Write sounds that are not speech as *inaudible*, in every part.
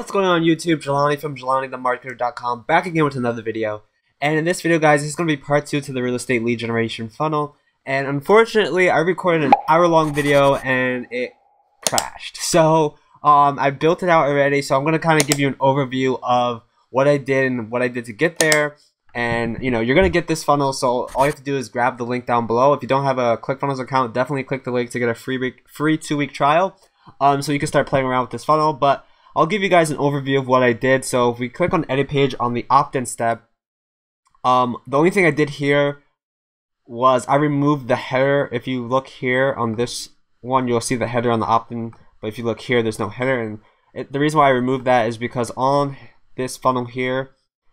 What's going on YouTube? Jelani from JelaniTheMarketer.com back again with another video. And in this video guys, this is going to be part 2 to the real estate lead generation funnel. And unfortunately, I recorded an hour long video and it crashed. *laughs* So, um, I built it out already, so I'm going to kind of give you an overview of what I did and what I did to get there. And, you know, you're going to get this funnel, so all you have to do is grab the link down below. If you don't have a ClickFunnels account, definitely click the link to get a free, free two-week trial. Um, so you can start playing around with this funnel, but I'll give you guys an overview of what I did. So if we click on edit page on the opt-in step, um, the only thing I did here was I removed the header. If you look here on this one, you'll see the header on the opt-in. But if you look here, there's no header. And it, the reason why I removed that is because on this funnel here,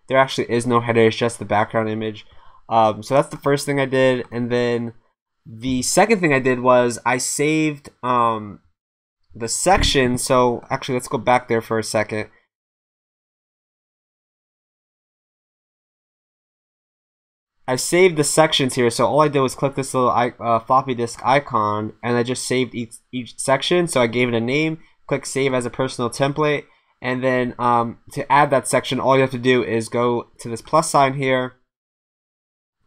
there actually is no header. It's just the background image. Um, so that's the first thing I did. And then the second thing I did was I saved um, the section. So actually, let's go back there for a second. I saved the sections here, so all I did was click this little uh, floppy disk icon, and I just saved each, each section. So I gave it a name, click Save as a personal template, and then um, to add that section, all you have to do is go to this plus sign here,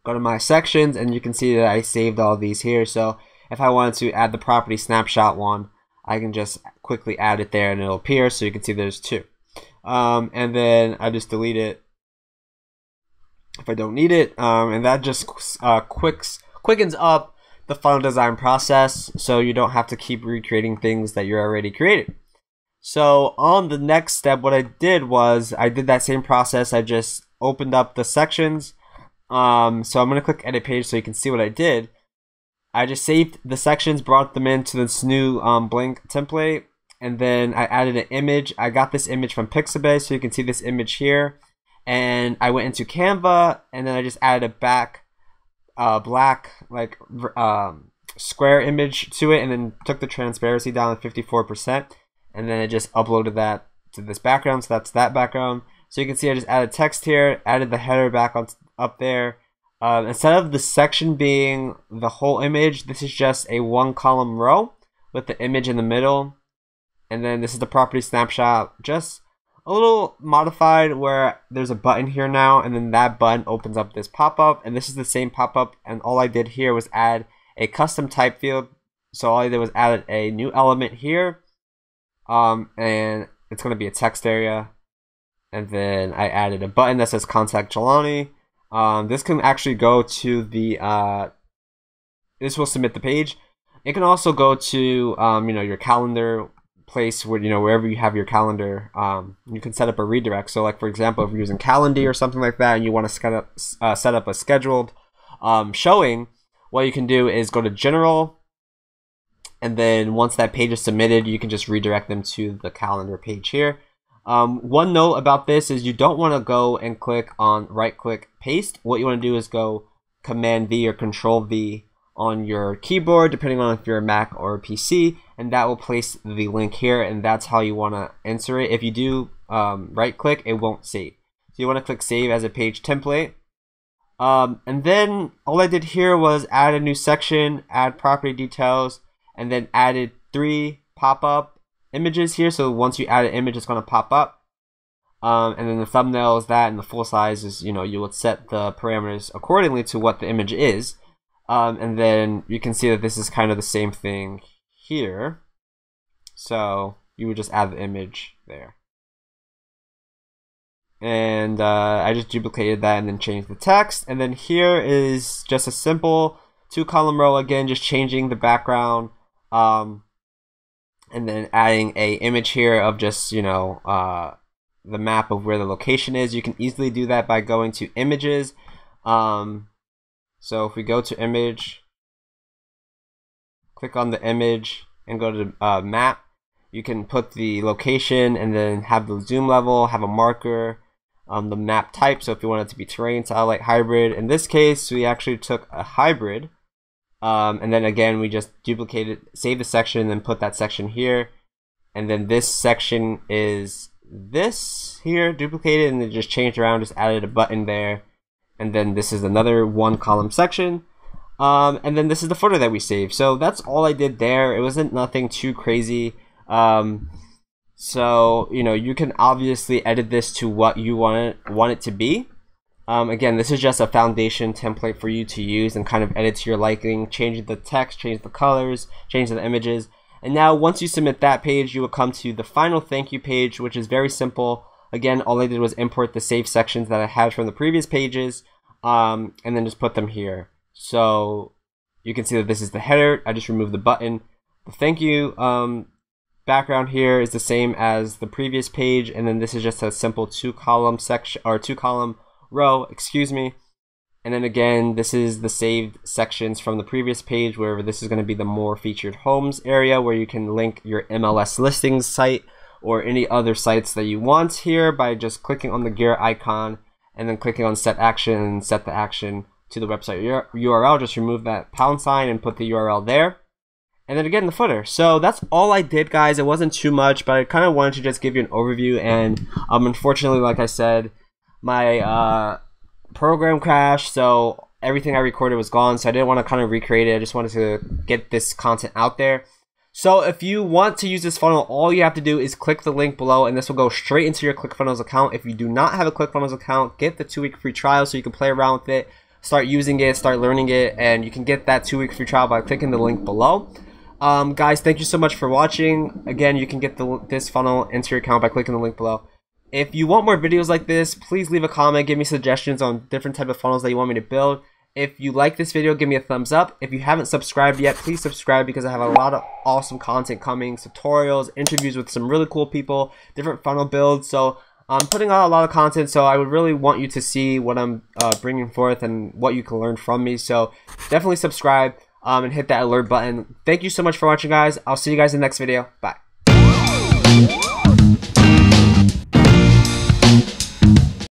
go to My Sections, and you can see that I saved all these here. So if I wanted to add the property snapshot one, I can just quickly add it there and it'll appear so you can see there's two. Um, and then I just delete it if I don't need it. Um, and that just uh, quicks, quickens up the funnel design process so you don't have to keep recreating things that you're already created. So on the next step, what I did was I did that same process. I just opened up the sections. Um, so I'm going to click edit page so you can see what I did. I just saved the sections, brought them into this new um, blank template, and then I added an image. I got this image from Pixabay, so you can see this image here. And I went into Canva, and then I just added a back uh, black like um, square image to it, and then took the transparency down to 54%, and then I just uploaded that to this background. So that's that background. So you can see I just added text here, added the header back on, up there, um, instead of the section being the whole image, this is just a one column row with the image in the middle. And then this is the property snapshot, just a little modified where there's a button here now, and then that button opens up this pop up. And this is the same pop up. And all I did here was add a custom type field. So all I did was add a new element here. Um, and it's going to be a text area. And then I added a button that says contact Jelani um, this can actually go to the, uh, this will submit the page. It can also go to, um, you know, your calendar place where, you know, wherever you have your calendar, um, you can set up a redirect. So like, for example, if you're using Calendly or something like that and you want to set up, uh, set up a scheduled, um, showing, what you can do is go to general and then once that page is submitted, you can just redirect them to the calendar page here. Um, one note about this is you don't want to go and click on right click paste. What you want to do is go command V or control V on your keyboard, depending on if you're a Mac or a PC, and that will place the link here, and that's how you want to enter it. If you do um, right click, it won't save. So you want to click save as a page template. Um, and then all I did here was add a new section, add property details, and then added three pop-up images here. So once you add an image, it's going to pop up. Um, and then the thumbnail is that, and the full size is, you know, you would set the parameters accordingly to what the image is. Um, and then you can see that this is kind of the same thing here. So you would just add the image there. And uh, I just duplicated that and then changed the text. And then here is just a simple two column row again, just changing the background. Um, and then adding a image here of just you know uh, the map of where the location is. You can easily do that by going to images. Um, so if we go to image click on the image and go to uh, map you can put the location and then have the zoom level have a marker um, the map type. So if you want it to be terrain satellite hybrid. In this case we actually took a hybrid um, and then again, we just duplicated, save the section, and then put that section here. And then this section is this here, duplicated, and then just changed around, just added a button there. And then this is another one column section. Um, and then this is the footer that we saved. So that's all I did there. It wasn't nothing too crazy. Um, So you know you can obviously edit this to what you want it, want it to be. Um, again, this is just a foundation template for you to use and kind of edit to your liking, change the text, change the colors, change the images. And now once you submit that page, you will come to the final thank you page, which is very simple. Again, all I did was import the save sections that I had from the previous pages um, and then just put them here. So you can see that this is the header. I just removed the button. The thank you um, background here is the same as the previous page. And then this is just a simple two column section or two column row, excuse me. And then again, this is the saved sections from the previous page where this is going to be the more featured homes area where you can link your MLS listings site or any other sites that you want here by just clicking on the gear icon and then clicking on set action and set the action to the website URL. Just remove that pound sign and put the URL there. And then again, the footer. So that's all I did, guys. It wasn't too much, but I kind of wanted to just give you an overview. And um, unfortunately, like I said, my uh, program crashed, so everything I recorded was gone. So I didn't want to kind of recreate it. I just wanted to get this content out there. So if you want to use this funnel, all you have to do is click the link below and this will go straight into your ClickFunnels account. If you do not have a ClickFunnels account, get the two week free trial so you can play around with it, start using it, start learning it, and you can get that two week free trial by clicking the link below. Um, guys, thank you so much for watching. Again, you can get the, this funnel into your account by clicking the link below. If you want more videos like this, please leave a comment, give me suggestions on different type of funnels that you want me to build. If you like this video, give me a thumbs up. If you haven't subscribed yet, please subscribe because I have a lot of awesome content coming, tutorials, interviews with some really cool people, different funnel builds. So I'm putting out a lot of content, so I would really want you to see what I'm uh, bringing forth and what you can learn from me. So definitely subscribe um, and hit that alert button. Thank you so much for watching, guys. I'll see you guys in the next video. Bye.